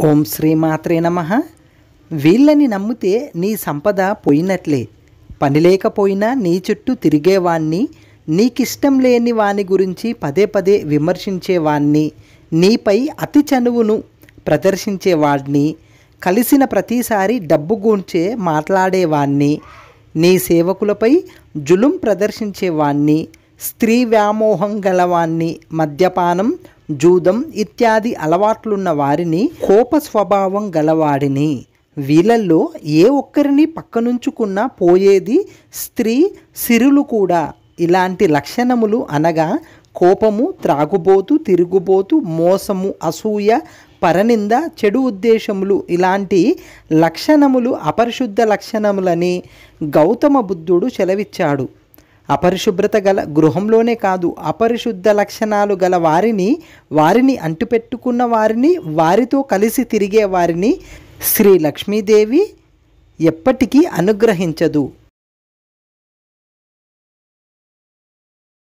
ఓం శ్రీమాత్రే నమ. వీళ్ళని నమ్మితే నీ సంపద పోయినట్లే. పని లేకపోయినా నీ చుట్టూ తిరిగేవాణ్ణి. నీకిష్టం లేని వాని గురించి పదే పదే విమర్శించేవాణ్ణి. నీపై అతి చనువును ప్రదర్శించేవాడిని కలిసిన ప్రతిసారి డబ్బు గూంచే మాట్లాడేవాణ్ణి. నీ సేవకులపై జులుం ప్రదర్శించేవాణ్ణి. స్త్రీ వ్యామోహం గలవాణ్ణి. మద్యపానం జూదం ఇత్యాది అలవాట్లున్న వారిని కోప స్వభావం గలవాడిని వీళ్ళల్లో ఏ ఒక్కరిని పక్కనుంచుకున్నా పోయేది స్త్రీ సిరులు కూడా. ఇలాంటి లక్షణములు అనగా కోపము త్రాగుబోతు తిరుగుబోతు మోసము అసూయ పరనింద చెడు ఉద్దేశములు ఇలాంటి లక్షణములు అపరిశుద్ధ లక్షణములని గౌతమ బుద్ధుడు సెలవిచ్చాడు అపరిశుభ్రత గల గృహంలోనే కాదు అపరిశుద్ధ లక్షణాలు గల వారిని వారిని అంటుపెట్టుకున్న వారిని వారితో కలిసి తిరిగే వారిని శ్రీ లక్ష్మీదేవి ఎప్పటికీ అనుగ్రహించదు.